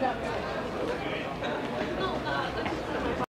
Yeah.